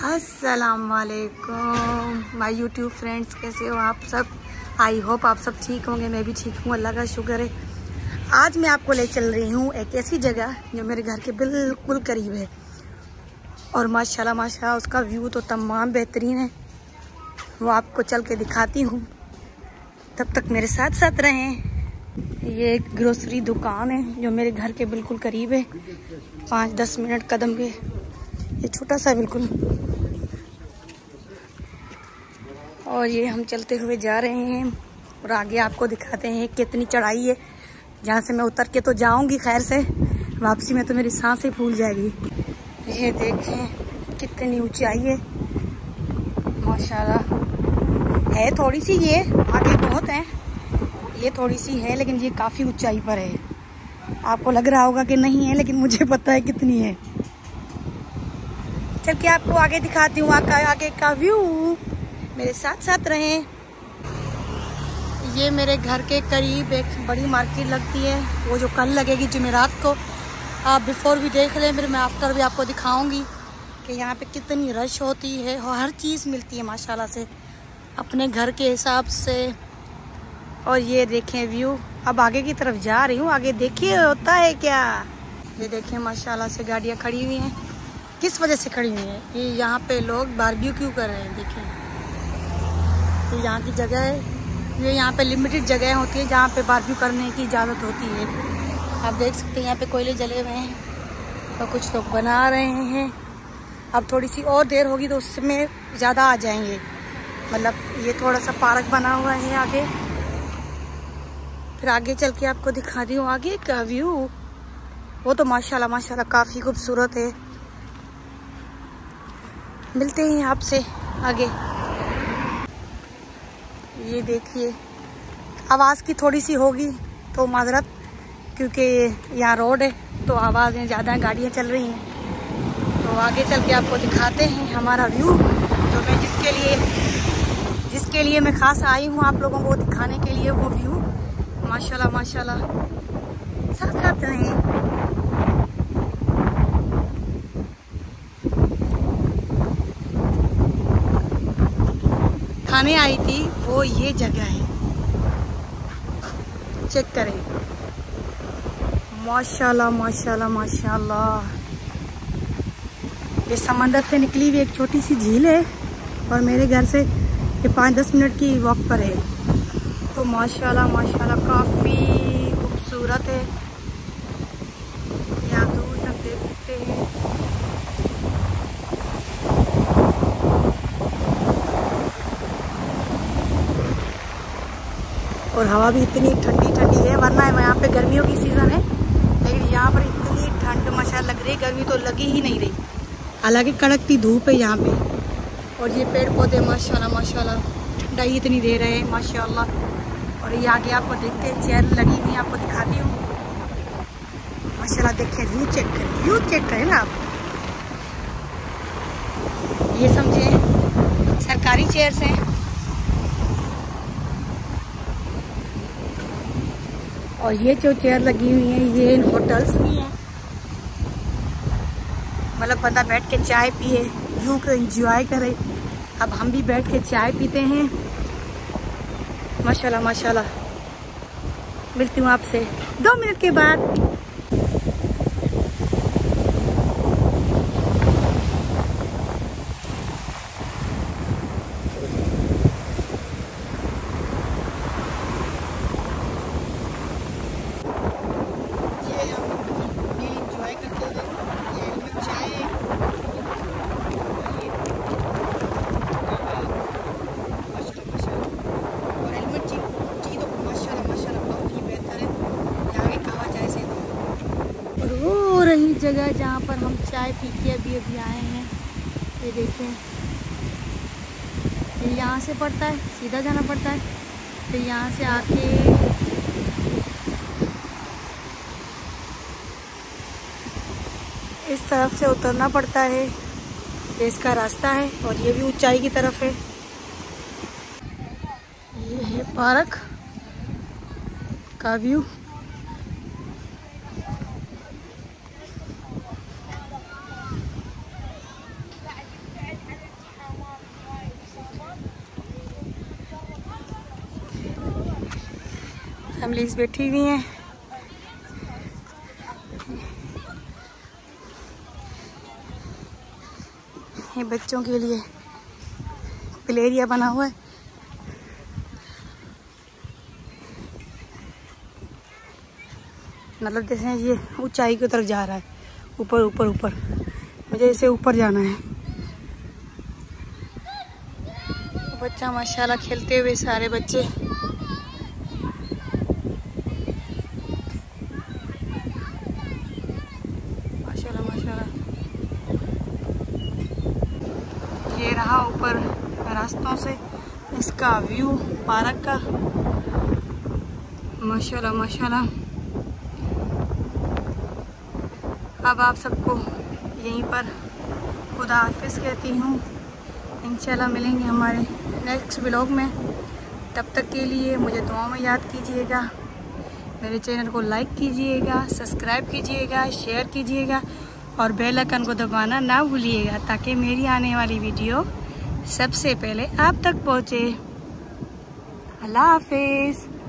अस्सलाम वालेकुम my YouTube friends कैसे हो आप सब? आई होप आप सब ठीक होंगे, मैं भी ठीक हूँ, अल्लाह का शुक्र है। आज मैं आपको ले चल रही हूँ एक ऐसी जगह जो मेरे घर के बिल्कुल करीब है। और माशाल्लाह माशाल्लाह, उसका व्यू तो तमाम बेहतरीन है। वो आपको चल के दिखाती हूँ। तब तक मेरे साथ साथ रहें। ये एक ग्रोसरी दुकान है जो मेरे घर के बिल्कुल करीब है। पाँच दस मिनट कदम के ये छोटा सा बिल्कुल और ये हम चलते हुए जा रहे हैं और आगे आपको दिखाते हैं कितनी चढ़ाई है। जहाँ से मैं उतर के तो जाऊँगी खैर से, वापसी में तो मेरी सांस ही फूल जाएगी। ये देखें कितनी ऊंचाई है। माशाल्लाह। है थोड़ी सी ये, आगे बहुत है। ये थोड़ी सी है, लेकिन ये काफ़ी ऊंचाई पर है। आपको लग रहा होगा कि नहीं है, लेकिन मुझे पता है कितनी है। चल के आपको आगे दिखाती हूँ आगे का व्यू मेरे साथ साथ रहें। ये मेरे घर के करीब एक बड़ी मार्केट लगती है। वो जो कल लगेगी जमेरात को। आप बिफोर भी देख लें, फिर मैं आफ्टर भी आपको दिखाऊँगी कि यहाँ पे कितनी रश होती है और हर चीज़ मिलती है, माशाल्लाह से। अपने घर के हिसाब से। और ये देखें व्यू अब आगे की तरफ़ जा रही हूँ। आगे देखिए, होता है क्या? ये देखें, माशाल्लाह से गाड़ियाँ खड़ी हुई हैं। किस वजह से खड़ी हुई हैं? ये यहाँ पे लोग बारबेक्यू क्यों कर रहे हैं? देखें। तो यहाँ की जगह ये यहाँ पे लिमिटेड जगह होती है जहाँ पे बारबेक्यू करने की इजाज़त होती है। आप देख सकते हैं यहाँ पे कोयले जले हुए हैं और कुछ लोग बना रहे हैं। अब थोड़ी सी और देर होगी तो उसमें ज़्यादा आ जाएँगे। मतलब ये थोड़ा सा पार्क बना हुआ है आगे। फिर आगे चल के आपको दिखा दी हूँ आगे का व्यू वो तो माशाल्लाह माशाल्लाह काफ़ी खूबसूरत है। मिलते हैं आपसे आगे। ये देखिए, आवाज़ की थोड़ी सी होगी तो माजरत, क्योंकि यहाँ रोड है तो आवाज़ें ज़्यादा गाड़ियाँ चल रही हैं। तो आगे चल के आपको दिखाते हैं हमारा व्यू, जो मैं जिसके लिए जिसके लिए मैं खास आई हूँ आप लोगों को दिखाने के लिए वो व्यू। माशाल्लाह माशाल्लाह। साथ साथ रहें दिखाने आई थी ये जगह है। चेक करें। माशाल्लाह माशाल्लाह माशाल्लाह। ये समंदर से निकली हुई एक छोटी सी झील है और मेरे घर से ये पाँच दस मिनट की वॉक पर है। तो माशाल्लाह माशाल्लाह, काफ़ी खूबसूरत है। यहाँ दूर तक देख सकते हैं। हवा भी इतनी ठंडी ठंडी है, वरना है यहाँ पे गर्मियों की सीज़न है, लेकिन यहाँ पर इतनी ठंड मशा लग रही गर्मी तो लगी ही नहीं रही। हालाँकि कड़कती धूप है यहाँ पे, और ये पेड़ पौधे माशाल्लाह माशाल्लाह ठंडाई इतनी दे रहे हैं, माशाल्लाह। और ये आगे आपको देखते हैं, चेयर लगी हुई आपको दिखाती हूँ। माशाल्लाह देखिए, व्यू चेक करें, व्यू चेक करें ना आप। ये समझे सरकारी चेयर्स हैं। और ये जो चेयर लगी हुई है, ये इन होटल्स की है। मतलब बंदा बैठ के चाय पिए व्यू को एंजॉय करे। अब हम भी बैठ के चाय पीते हैं। माशाल्लाह माशाल्लाह। मिलती हूँ आपसे। दो मिनट के बाद। जगह जहाँ पर हम चाय पी के अभी अभी आए हैं। ये देखें। ये यहाँ से पड़ता है, सीधा जाना पड़ता है। फिर यहाँ से आके इस तरफ़ से उतरना पड़ता है। ये इसका रास्ता है और ये भी ऊंचाई की तरफ़ है। ये है पार्क का व्यू। फैमिलीज़ बैठी हुई हैं। ये बच्चों के लिए प्ले एरिया बना हुआ है। मतलब जैसे ये ऊंचाई की तरफ़ जा रहा है। ऊपर ऊपर ऊपर। मुझे इसे ऊपर जाना है। बच्चा माशाल्लाह खेलते हुए सारे बच्चे माशाल्लाह माशाल्लाह ये रहा ऊपर रास्तों से। इसका व्यू पार्क का। माशाल्लाह माशाल्लाह। अब आप सबको यहीं पर खुदा हाफिज़ कहती हूँ। इंशाल्लाह मिलेंगे हमारे नेक्स्ट ब्लॉग में। तब तक के लिए मुझे दुआ में याद कीजिएगा। मेरे चैनल को लाइक कीजिएगा, सब्सक्राइब कीजिएगा, शेयर कीजिएगा। और बेल आइकन को दबाना ना भूलिएगा, ताकि मेरी आने वाली वीडियो सबसे पहले आप तक पहुँचे। अल्लाह हाफिज़।